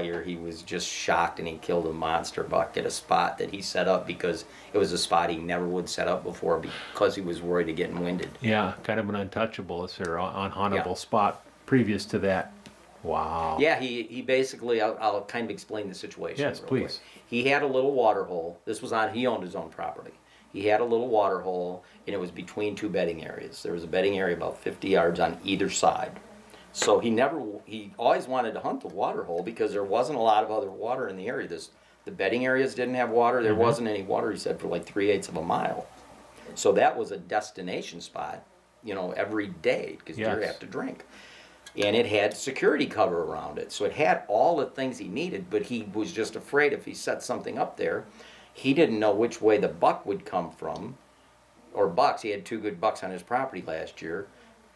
he was just shocked and he killed a monster buck at a spot that he set up because it was a spot he never would set up before because he was worried of getting winded. Yeah, kind of an untouchable, it's their unhuntable Yeah. spot previous to that. Wow. Yeah, he, he basically, I'll, I'll kind of explain the situation. Yes, please. quick. He had a little water hole. This was on, he owned his own property. He had a little water hole and it was between two bedding areas. There was a bedding area about 50 yards on either side. So he never, he always wanted to hunt the water hole because there wasn't a lot of other water in the area. This, the bedding areas didn't have water. There mm-hmm. wasn't any water, he said, for like three eighths of a mile. So that was a destination spot, you know, every day because deer have to drink. And it had security cover around it. So it had all the things he needed, but he was just afraid if he set something up there, he didn't know which way the buck would come from or bucks. He had two good bucks on his property last year,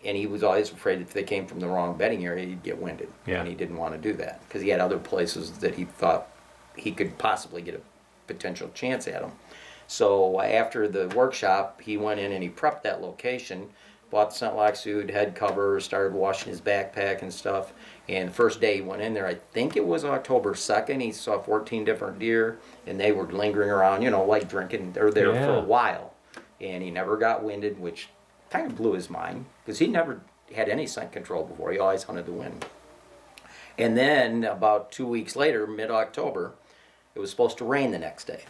and he was always afraid if they came from the wrong bedding area, he'd get winded. Yeah. And he didn't want to do that because he had other places that he thought he could possibly get a potential chance at them. So after the workshop, he went in and he prepped that location, bought the ScentLok suit, head cover, started washing his backpack and stuff. And the first day he went in there, I think it was October 2nd, he saw 14 different deer, and they were lingering around, you know, like drinking. They're there for a while. And he never got winded, which kind of blew his mind because he never had any scent control before. He always hunted the wind. And then about two weeks later, mid October, it was supposed to rain the next day.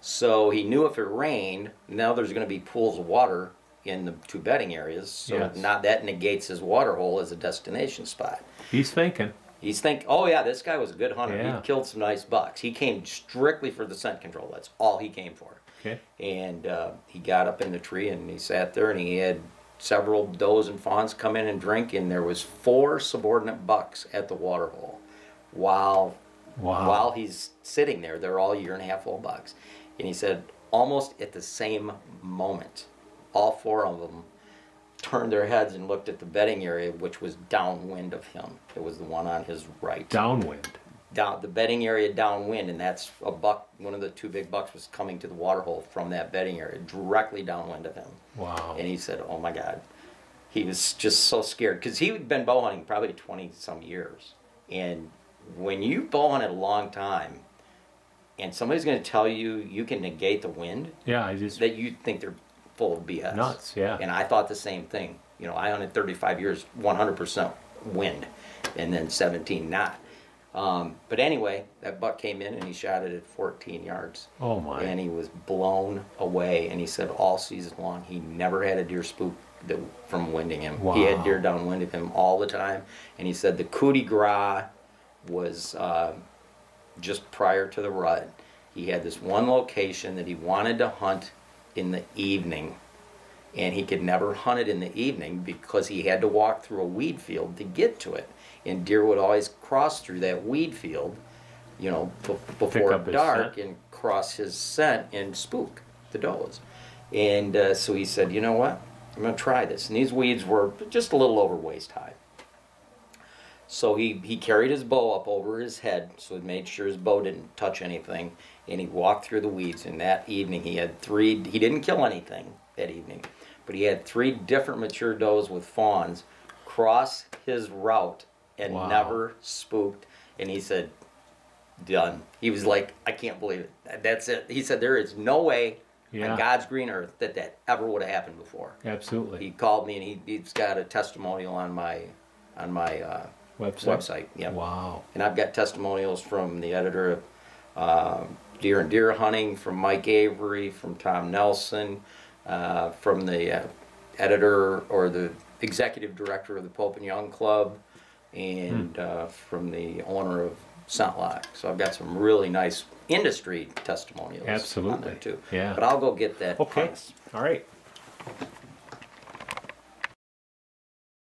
So he knew if it rained, now there's going to be pools of water in the two bedding areas. So Yes. not that negates his water hole as a destination spot. He's thinking. He's think, oh yeah, this guy was a good hunter. Yeah. He killed some nice bucks. He came strictly for the scent control. That's all he came for. Okay. And uh, he got up in the tree and he sat there and he had several does and fawns come in and drink and there was four subordinate bucks at the water hole while Wow. while he's sitting there they're all year and a half old bucks and he said almost at the same moment all four of them turned their heads and looked at the bedding area which was downwind of him it was the one on his right Downwind. down the bedding area downwind, and that's a buck. One of the two big bucks was coming to the water hole from that bedding area, directly downwind of him. Wow. And he said, "Oh my God," he was just so scared because he'd been bow hunting probably twenty some years, and when you bow hunt a long time, and somebody's going to tell you you can negate the wind, Yeah, I just that you think they're full of BS. nuts. Yeah. And I thought the same thing. You know, I hunted 35 years, 100% wind, and then 17 not. Um, but anyway, that buck came in and he shot it at 14 yards. Oh my. And he was blown away. And he said all season long he never had a deer spook that, from winding him. Wow. He had deer downwind of him all the time. And he said the coup de grace was uh, just prior to the rut. He had this one location that he wanted to hunt in the evening, and he could never hunt it in the evening because he had to walk through a weed field to get to it. And deer would always cross through that weed field, you know, before dark and cross his scent and spook the does. And uh, so he said, you know what? I'm going to try this. And these weeds were just a little over waist high. So he, he carried his bow up over his head, so he made sure his bow didn't touch anything, and he walked through the weeds. And that evening, he had three. He didn't kill anything that evening, but he had three different mature does with fawns cross his route and Wow. never spooked. And he said, "Done." He was like, "I can't believe it. That's it." He said, "There is no way Yeah. on God's green earth that that ever would have happened before." Absolutely. He called me and he, he's got a testimonial on my on my uh, Website. website. Yeah. Wow. And I've got testimonials from the editor of uh, Deer and Deer Hunting, from Mike Avery, from Tom Nelson, uh, from the uh, editor or the executive director of the Pope and Young Club, and Hmm. uh, from the owner of ScentLok. So I've got some really nice industry testimonials on Absolutely. there too. Yeah. But I'll go get that. Okay. price. All right.